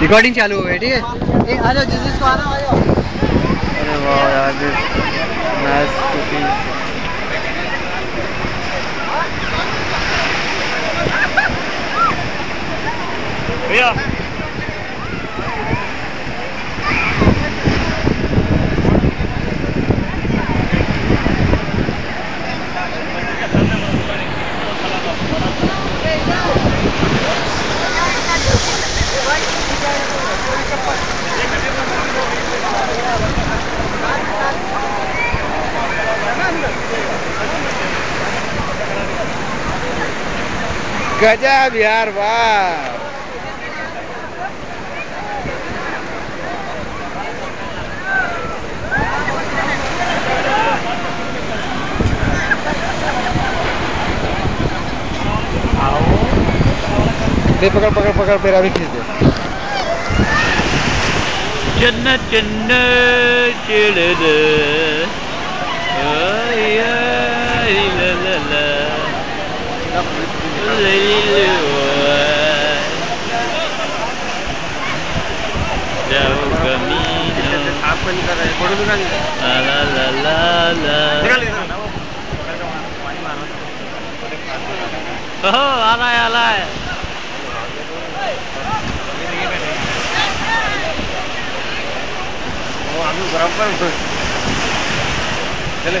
Recording चालू हो गई ठीक है? आ जाओ जिस जिसको आना आ जाओ अरे वाह यार नाइस कुकिंग भैया गजब यार वाह। दे, पकड़ पकड़ पकड़ मेरा भी खींच दे। चन्न चन्न चिड़द जाओ jauh gemina la oh alay alay oh aku berapa चले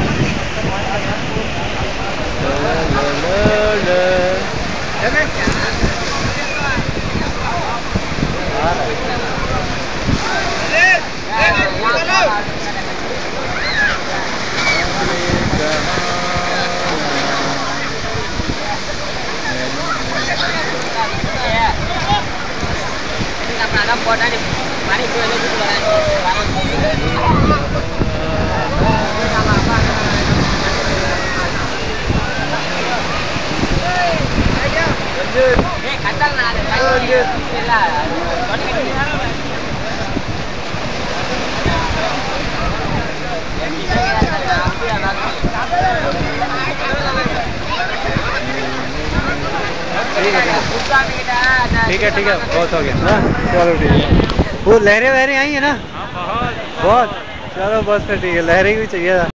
அதெல்லாம் போட்டாடி மணி கத்தல் நான் இல்லை ठीक है ठीक है। बहुत हो गया। ना चलो ठीक है। वो लहरें वहरें आई है ना? बहुत। बहुत। चलो बस फिर ठीक है लहरें भी चाहिए था।